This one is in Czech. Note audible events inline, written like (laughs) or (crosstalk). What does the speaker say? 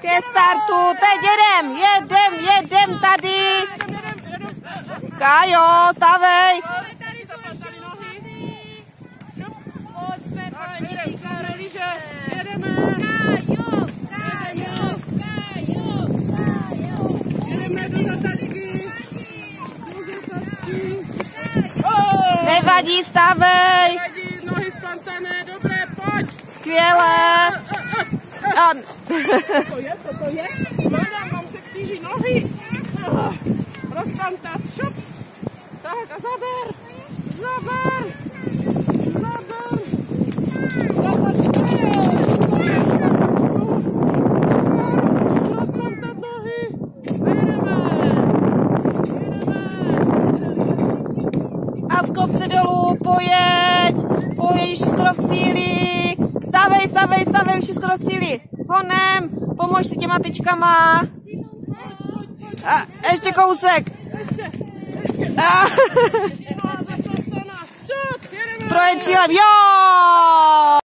ke startu. Teď jedem, jedem, jedem tady. Kájo, stavej. Nevadí, stavej. Nohy splantané, dobré, pojď. Skvěle. A... To je, to, to je. Mladá, vám se kříží nohy. Rozplantat, šup. Tak a zaber. Zaber. Zaber. Zaber. A z kopce dolů, pojeď, pojeď, skoro v cíli. Stavej, stavej, stavej, Honem, pomož si těma tyčkama. A ještě kousek. A, (laughs) projet cílem, jo!